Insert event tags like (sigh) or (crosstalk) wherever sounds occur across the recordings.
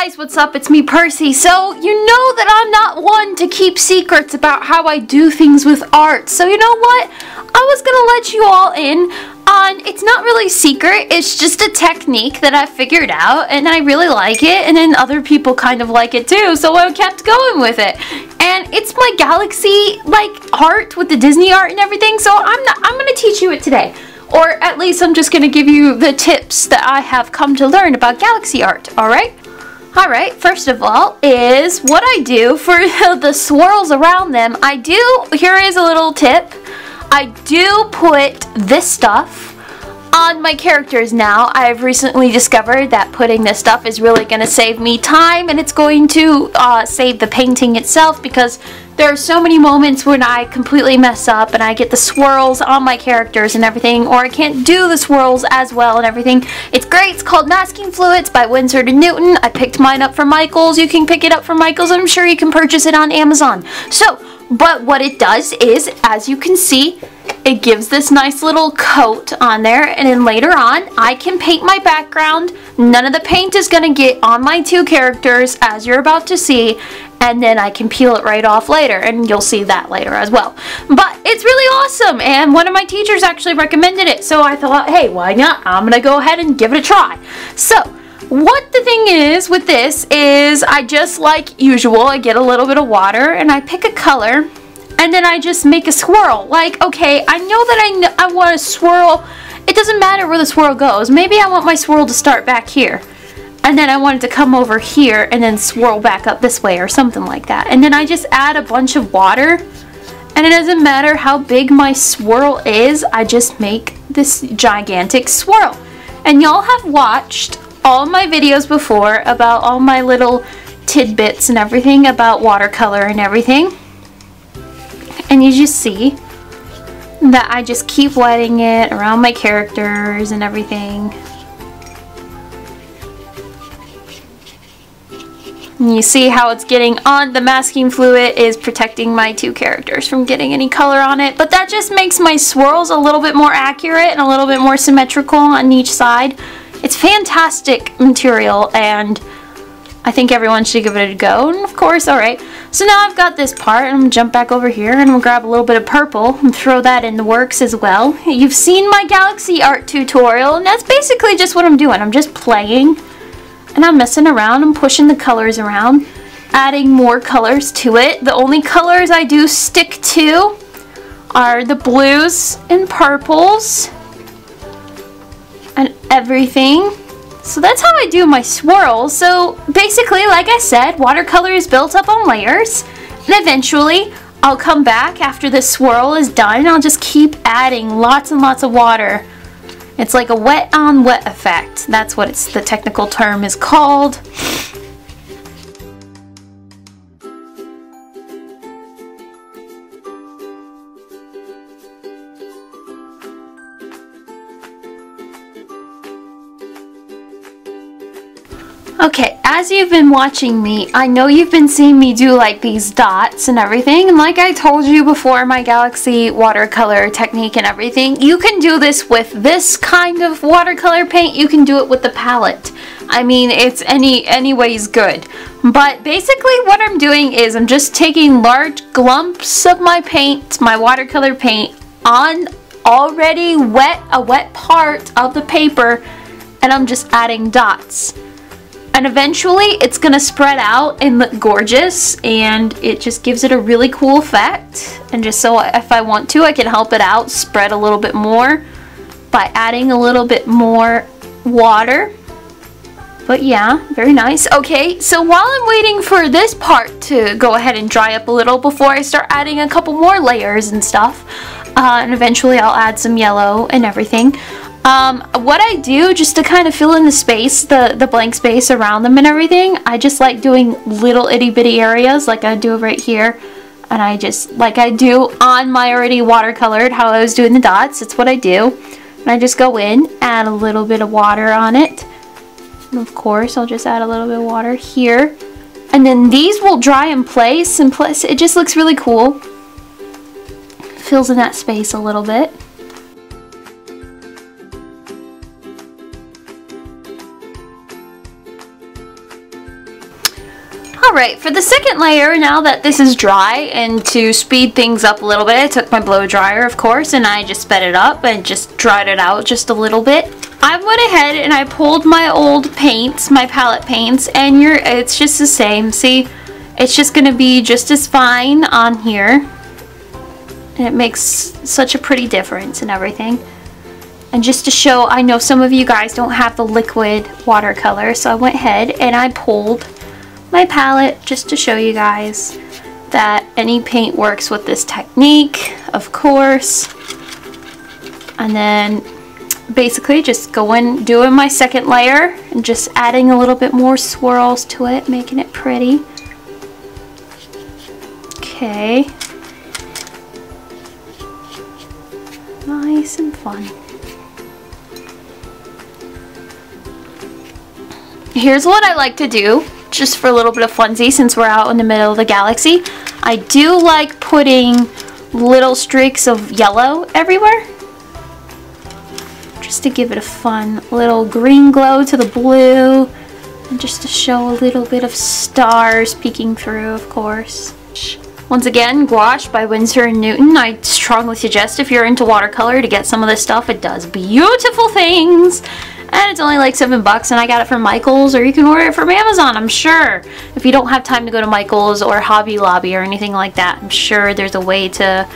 guys, what's up? It's me, Percy. So, you know that I'm not one to keep secrets about how I do things with art. So, you know what? I was gonna let you all in on, it's not really secret, it's just a technique that I figured out and I really like it and then other people kind of like it too, so I kept going with it. And it's my Galaxy, like, art with the Disney art and everything, so I'm not, I'm gonna teach you it today. Or at least I'm just gonna give you the tips that I have come to learn about Galaxy art, alright? Alright, first of all is what I do for (laughs) the swirls around them. I do, here is a little tip. I do put this stuff on my characters now. I've recently discovered that putting this stuff is really going to save me time and it's going to uh, save the painting itself because there are so many moments when I completely mess up and I get the swirls on my characters and everything or I can't do the swirls as well and everything. It's great. It's called Masking Fluids by Winsor & Newton. I picked mine up from Michaels. You can pick it up from Michaels. I'm sure you can purchase it on Amazon. So, but what it does is, as you can see, it gives this nice little coat on there and then later on I can paint my background. None of the paint is going to get on my two characters as you're about to see and then I can peel it right off later and you'll see that later as well. But it's really awesome and one of my teachers actually recommended it so I thought hey why not I'm gonna go ahead and give it a try. So what the thing is with this is I just like usual I get a little bit of water and I pick a color and then I just make a swirl. Like, okay, I know that I, I want to swirl. It doesn't matter where the swirl goes. Maybe I want my swirl to start back here. And then I want it to come over here and then swirl back up this way or something like that. And then I just add a bunch of water. And it doesn't matter how big my swirl is, I just make this gigantic swirl. And y'all have watched all my videos before about all my little tidbits and everything about watercolor and everything and you just see that I just keep wetting it around my characters and everything. You see how it's getting on the masking fluid is protecting my two characters from getting any color on it. But that just makes my swirls a little bit more accurate and a little bit more symmetrical on each side. It's fantastic material and I think everyone should give it a go. And of course, alright. So now I've got this part. I'm going to jump back over here and I'm to grab a little bit of purple and throw that in the works as well. You've seen my Galaxy art tutorial and that's basically just what I'm doing. I'm just playing and I'm messing around. I'm pushing the colors around, adding more colors to it. The only colors I do stick to are the blues and purples and everything. So that's how I do my swirls. So basically, like I said, watercolor is built up on layers. And eventually, I'll come back after the swirl is done. I'll just keep adding lots and lots of water. It's like a wet on wet effect. That's what it's the technical term is called. Okay, as you've been watching me, I know you've been seeing me do like these dots and everything, and like I told you before my Galaxy watercolor technique and everything, you can do this with this kind of watercolor paint, you can do it with the palette. I mean, it's any anyways good. But basically what I'm doing is I'm just taking large glumps of my paint, my watercolor paint, on already wet, a wet part of the paper, and I'm just adding dots and eventually it's gonna spread out and look gorgeous and it just gives it a really cool effect. And just so if I want to I can help it out spread a little bit more by adding a little bit more water. But yeah very nice. Okay so while I'm waiting for this part to go ahead and dry up a little before I start adding a couple more layers and stuff uh, and eventually I'll add some yellow and everything um, what I do just to kind of fill in the space, the, the blank space around them and everything, I just like doing little itty bitty areas like I do right here. And I just, like I do on my already watercolored, how I was doing the dots, it's what I do. And I just go in, add a little bit of water on it. And of course, I'll just add a little bit of water here. And then these will dry in place, and plus it just looks really cool. Fills in that space a little bit. Alright, for the second layer, now that this is dry, and to speed things up a little bit, I took my blow dryer, of course, and I just sped it up and just dried it out just a little bit. I went ahead and I pulled my old paints, my palette paints, and you're, it's just the same. See, it's just going to be just as fine on here. And it makes such a pretty difference and everything. And just to show, I know some of you guys don't have the liquid watercolor, so I went ahead and I pulled my palette just to show you guys that any paint works with this technique, of course. And then basically just going, doing my second layer and just adding a little bit more swirls to it, making it pretty. Okay. Nice and fun. Here's what I like to do, just for a little bit of funsy since we're out in the middle of the galaxy. I do like putting little streaks of yellow everywhere just to give it a fun little green glow to the blue and just to show a little bit of stars peeking through of course. Once again, gouache by Winsor & Newton. I strongly suggest if you're into watercolor to get some of this stuff. It does beautiful things. And it's only like seven bucks and I got it from Michael's or you can order it from Amazon, I'm sure. If you don't have time to go to Michael's or Hobby Lobby or anything like that, I'm sure there's a way to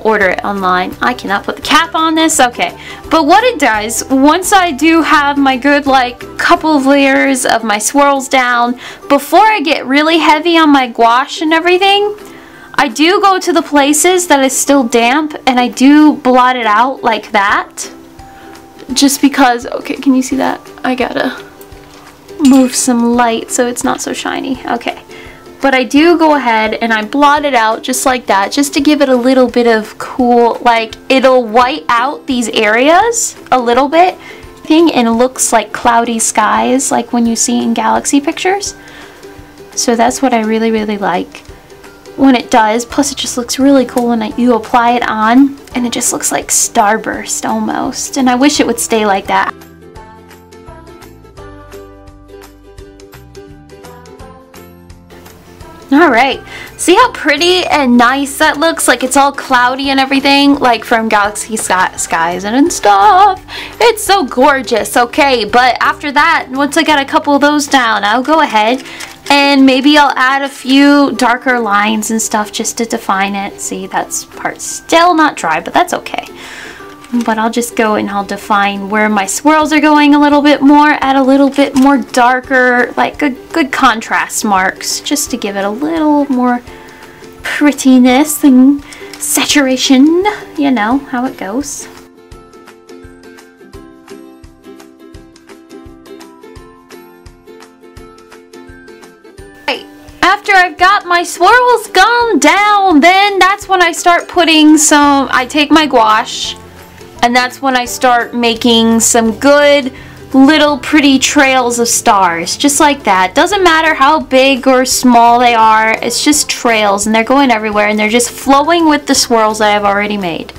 order it online. I cannot put the cap on this. Okay. But what it does, once I do have my good like couple of layers of my swirls down, before I get really heavy on my gouache and everything, I do go to the places that is still damp and I do blot it out like that. Just because, okay, can you see that? I gotta move some light so it's not so shiny. Okay. But I do go ahead and I blot it out just like that, just to give it a little bit of cool, like it'll white out these areas a little bit thing and it looks like cloudy skies like when you see in galaxy pictures. So that's what I really, really like when it does. Plus it just looks really cool when you apply it on and it just looks like starburst almost. And I wish it would stay like that. Alright, see how pretty and nice that looks? Like it's all cloudy and everything, like from Galaxy sky Skies and stuff. It's so gorgeous, okay, but after that, once I get a couple of those down, I'll go ahead and maybe I'll add a few darker lines and stuff just to define it. See, that's part still not dry, but that's okay but I'll just go and I'll define where my swirls are going a little bit more, add a little bit more darker, like good, good contrast marks, just to give it a little more prettiness and saturation, you know how it goes. I've got my swirls gone down, then that's when I start putting some, I take my gouache, and that's when I start making some good little pretty trails of stars just like that. Doesn't matter how big or small they are it's just trails and they're going everywhere and they're just flowing with the swirls that I've already made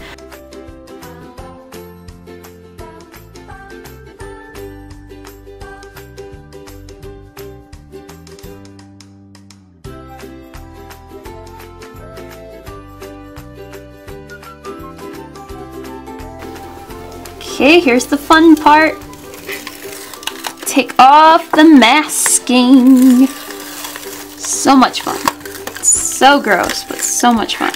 Okay, here's the fun part. Take off the masking. So much fun. So gross, but so much fun.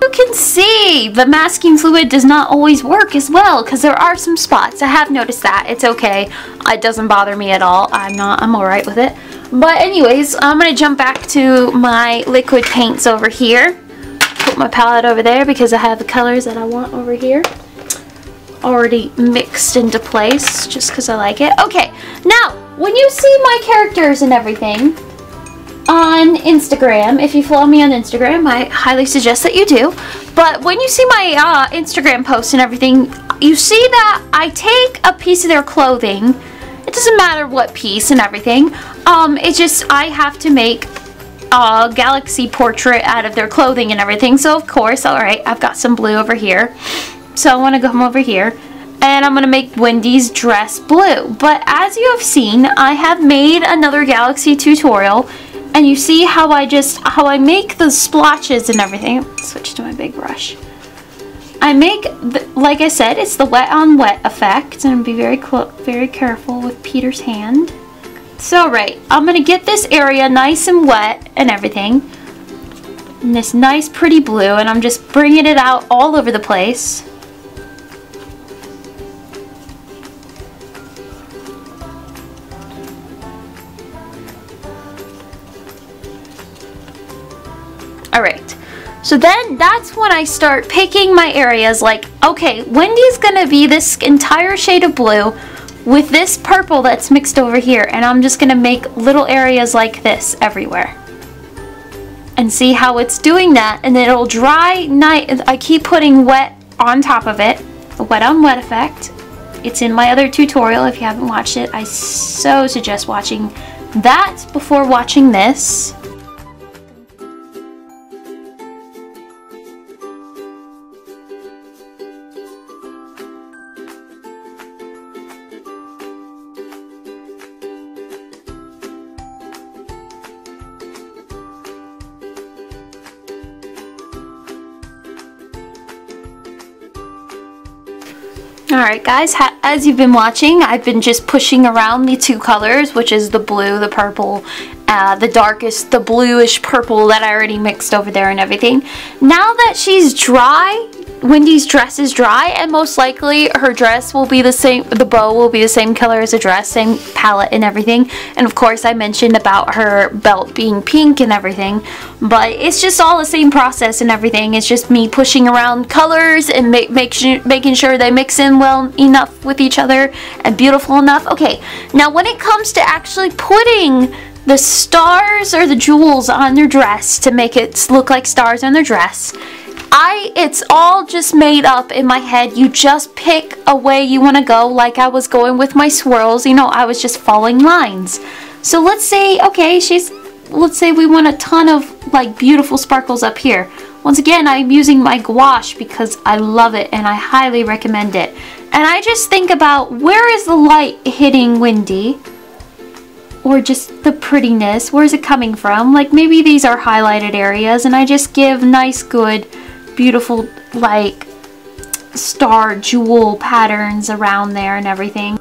You can see the masking fluid does not always work as well because there are some spots. I have noticed that. It's okay. It doesn't bother me at all. I'm not, I'm alright with it. But anyways, I'm going to jump back to my liquid paints over here my palette over there because I have the colors that I want over here already mixed into place just because I like it. Okay, now when you see my characters and everything on Instagram, if you follow me on Instagram, I highly suggest that you do. But when you see my uh, Instagram posts and everything, you see that I take a piece of their clothing. It doesn't matter what piece and everything. Um, it's just I have to make a galaxy portrait out of their clothing and everything. So of course, alright, I've got some blue over here. So I want to come over here and I'm going to make Wendy's dress blue. But as you have seen, I have made another Galaxy tutorial and you see how I just, how I make the splotches and everything. Switch to my big brush. I make, the, like I said, it's the wet on wet effect and be very, very careful with Peter's hand. So right, I'm going to get this area nice and wet and everything. And this nice pretty blue and I'm just bringing it out all over the place. Alright, so then that's when I start picking my areas like, okay, Wendy's gonna be this entire shade of blue with this purple that's mixed over here and I'm just gonna make little areas like this everywhere. And see how it's doing that and it'll dry night. I keep putting wet on top of it, the wet on wet effect. It's in my other tutorial if you haven't watched it. I so suggest watching that before watching this. Alright guys, as you've been watching, I've been just pushing around the two colors, which is the blue, the purple, uh, the darkest, the bluish purple that I already mixed over there and everything. Now that she's dry, Wendy's dress is dry and most likely her dress will be the same, the bow will be the same color as the dress, same palette and everything. And of course I mentioned about her belt being pink and everything, but it's just all the same process and everything. It's just me pushing around colors and make, make making sure they mix in well enough with each other and beautiful enough. Okay, now when it comes to actually putting the stars or the jewels on their dress to make it look like stars on their dress, I, it's all just made up in my head. You just pick a way you want to go like I was going with my swirls. You know, I was just following lines. So let's say, okay, she's, let's say we want a ton of like beautiful sparkles up here. Once again, I'm using my gouache because I love it and I highly recommend it. And I just think about where is the light hitting Wendy? Or just the prettiness, where is it coming from? Like maybe these are highlighted areas and I just give nice good beautiful like star jewel patterns around there and everything.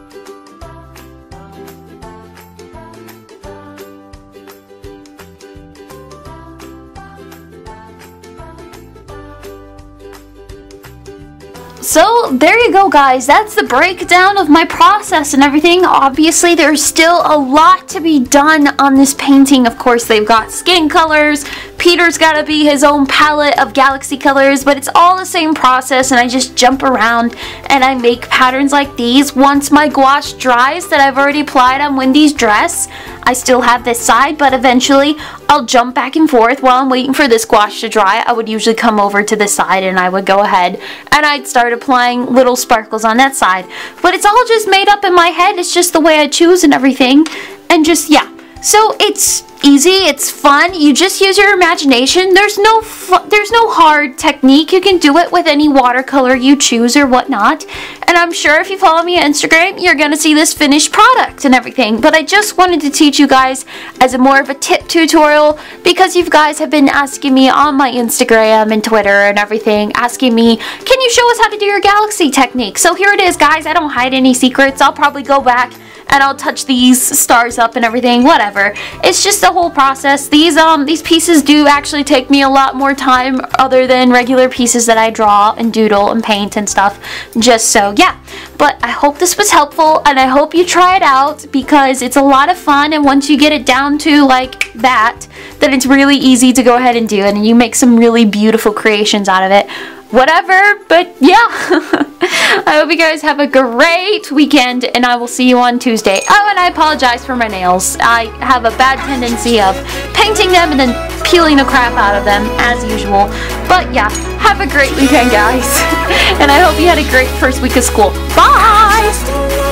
So there you go guys, that's the breakdown of my process and everything. Obviously there's still a lot to be done on this painting. Of course they've got skin colors, Peter's gotta be his own palette of galaxy colors, but it's all the same process and I just jump around and I make patterns like these. Once my gouache dries that I've already applied on Wendy's dress, I still have this side, but eventually I'll jump back and forth while I'm waiting for this gouache to dry. I would usually come over to the side and I would go ahead and I'd start applying little sparkles on that side. But it's all just made up in my head. It's just the way I choose and everything. And just, yeah. So it's easy, it's fun. You just use your imagination. There's no there's no hard technique. You can do it with any watercolor you choose or whatnot. And I'm sure if you follow me on Instagram, you're going to see this finished product and everything. But I just wanted to teach you guys as a more of a tip tutorial because you guys have been asking me on my Instagram and Twitter and everything, asking me, can you show us how to do your galaxy technique? So here it is, guys. I don't hide any secrets. I'll probably go back and I'll touch these stars up and everything, whatever. It's just the whole process. These um these pieces do actually take me a lot more time other than regular pieces that I draw and doodle and paint and stuff. Just so, yeah. But I hope this was helpful and I hope you try it out because it's a lot of fun and once you get it down to like that, then it's really easy to go ahead and do it and you make some really beautiful creations out of it whatever, but yeah. (laughs) I hope you guys have a great weekend, and I will see you on Tuesday. Oh, and I apologize for my nails. I have a bad tendency of painting them and then peeling the crap out of them, as usual. But yeah, have a great weekend, guys. (laughs) and I hope you had a great first week of school. Bye!